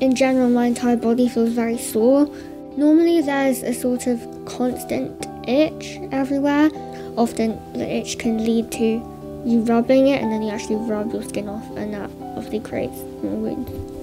In general, my entire body feels very sore. Normally, there's a sort of constant itch everywhere. Often, the itch can lead to you rubbing it and then you actually rub your skin off, and that obviously creates more wounds.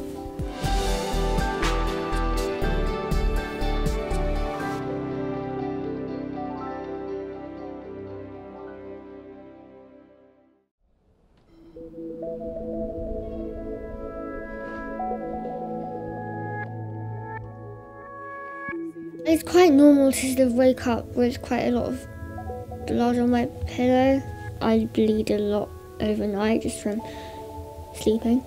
It's quite normal to sort of wake up with quite a lot of blood on my pillow. I bleed a lot overnight just from sleeping.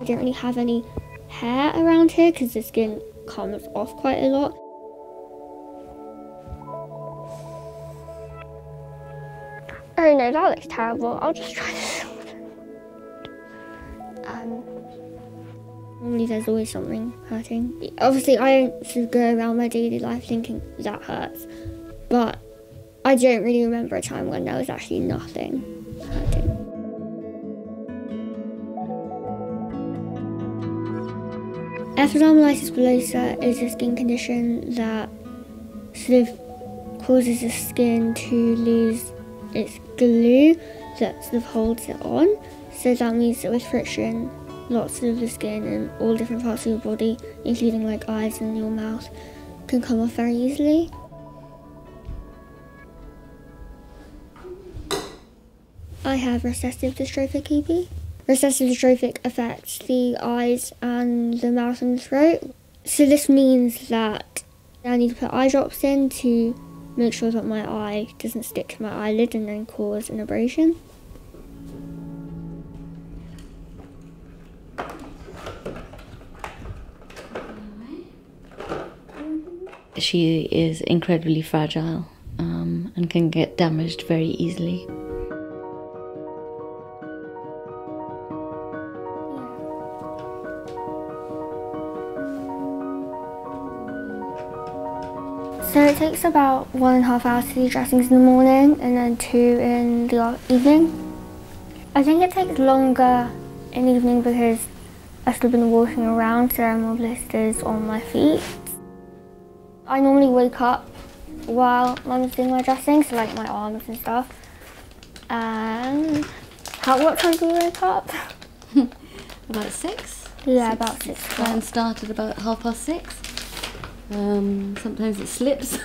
I don't really have any hair around here because the skin comes off quite a lot. Oh no, that looks terrible. I'll just try this. Normally there's always something hurting. Obviously, I don't go around my daily life thinking that hurts, but I don't really remember a time when there was actually nothing hurting. Epidermolysis bullosa is a skin condition that sort of causes the skin to lose its glue that sort of holds it on. So that means that with friction, lots of the skin and all different parts of your body, including like eyes and your mouth, can come off very easily. I have recessive dystrophic EB. Recessive dystrophic affects the eyes and the mouth and the throat. So this means that I need to put eye drops in to make sure that my eye doesn't stick to my eyelid and then cause an abrasion. She is incredibly fragile um, and can get damaged very easily. So it takes about one and a half hours to do dressings in the morning and then two in the evening. I think it takes longer in the evening because I've still been walking around so there are more blisters on my feet. I normally wake up while mum's doing my dressing, so like my arms and stuff. And how, what time do you wake up? about six? Yeah, six, about six. And started about half past six. Um, sometimes it slips.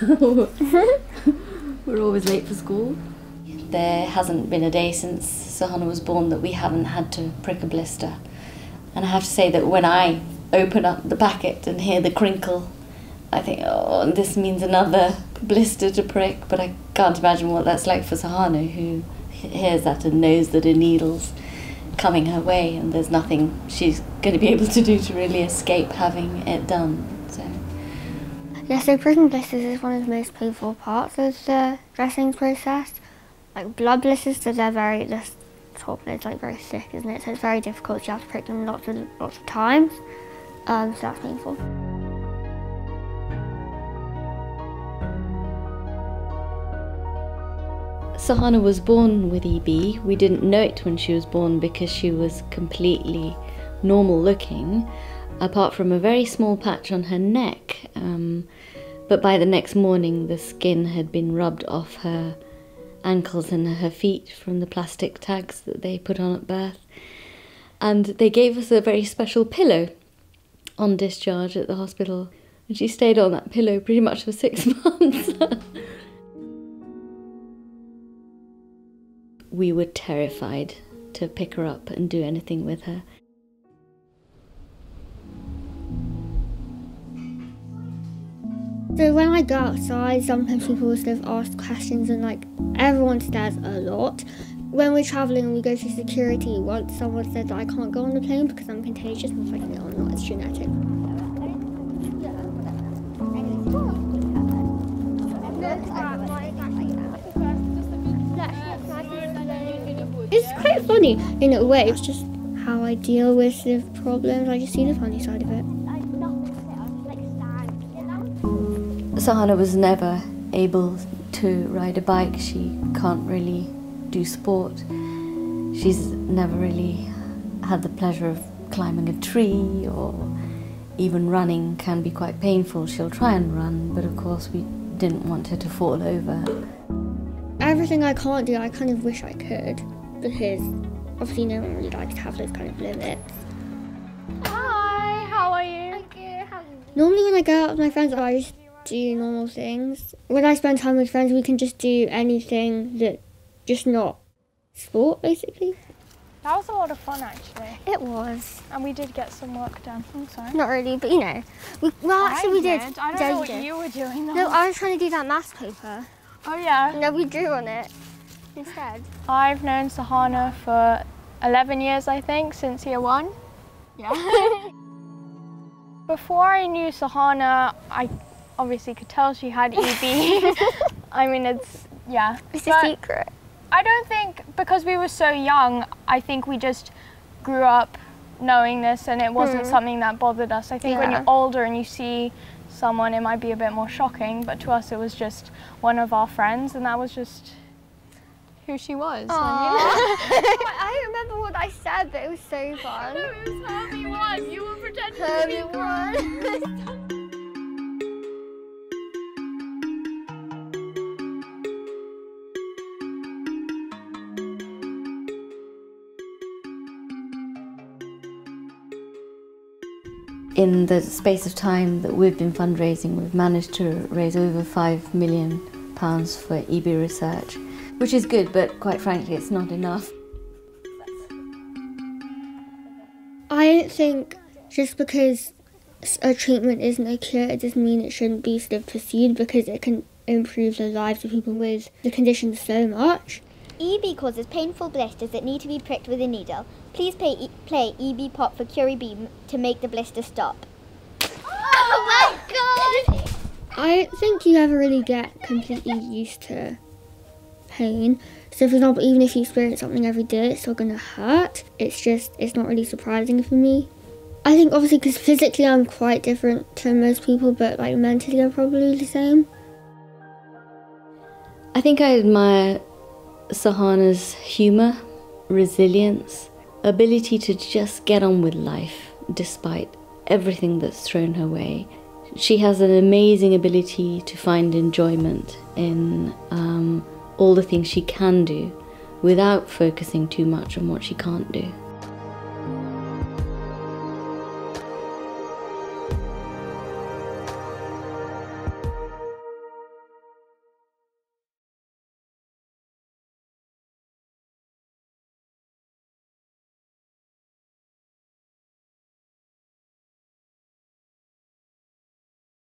We're always late for school. There hasn't been a day since Sohana was born that we haven't had to prick a blister. And I have to say that when I open up the packet and hear the crinkle, I think, oh, this means another blister to prick. But I can't imagine what that's like for Sohana, who hears that and knows that a needle's coming her way and there's nothing she's going to be able to do to really escape having it done. So. Yeah, so pricking blisters is one of the most painful parts of the dressing process. Like blood blisters, so they're very, the top is like very thick, isn't it? So it's very difficult. You have to prick them lots of lots of times. Um, so that's painful. Sohana was born with EB. We didn't know it when she was born because she was completely normal looking apart from a very small patch on her neck. Um, but by the next morning, the skin had been rubbed off her ankles and her feet from the plastic tags that they put on at birth. And they gave us a very special pillow on discharge at the hospital. And she stayed on that pillow pretty much for six months. We were terrified to pick her up and do anything with her. So when I go outside, sometimes people sort of ask questions and like everyone stares a lot. When we're travelling and we go through security, once someone that I can't go on the plane because I'm contagious, and I was like, no, I'm not, it's genetic. Quite funny in a way, it's just how I deal with the problems, I just see the funny side of it. Sohana was never able to ride a bike. She can't really do sport. She's never really had the pleasure of climbing a tree or even running can be quite painful. She'll try and run, but of course, we didn't want her to fall over. Everything I can't do, I kind of wish I could because obviously no one really likes to have those kind of limits. Hi, how are you? Thank you. Normally, when I go out with my friends, I just do normal things. When I spend time with friends, we can just do anything that just not sport, basically. That was a lot of fun actually. It was. And we did get some work done. I'm sorry. Not really, but you know. We, well, actually, I we did. did. I don't Yeah, know you what did. you were doing though. No, I was trying to do that maths paper. oh yeah. No, we drew on it instead. I've known Sohana for 11 years, I think, since year one. Yeah. Before I knew Sohana, I obviously could tell she had EB. I mean, it's, yeah. It's a secret. I don't think, because we were so young, I think we just grew up knowing this and it wasn't Hmm. something that bothered us. I think when you're older and you see someone, it might be a bit more shocking, but to us, it was just one of our friends, and that was just who she was. and, you know. I don't remember what I said, but it was so fun. it was Hermione. You were pretending to Hermie be won. In the space of time that we've been fundraising, we've managed to raise over five million pounds for EB research, which is good, but quite frankly, it's not enough. I don't think just because a treatment isn't a cure, it doesn't mean it shouldn't be sort of pursued because it can improve the lives of people with the condition so much. EB causes painful blisters that need to be pricked with a needle. Please play, e- play EB Pop for Cure EB to make the blister stop. Oh my god! I don't think you ever really get completely used to pain. So, for example, even if you experience something every day, it's still going to hurt. It's just, it's not really surprising for me. I think obviously because physically I'm quite different to most people, but like mentally I'm probably the same. I think I admire Sohana's humour, resilience, ability to just get on with life despite everything that's thrown her way. She has an amazing ability to find enjoyment in um, all the things she can do without focusing too much on what she can't do.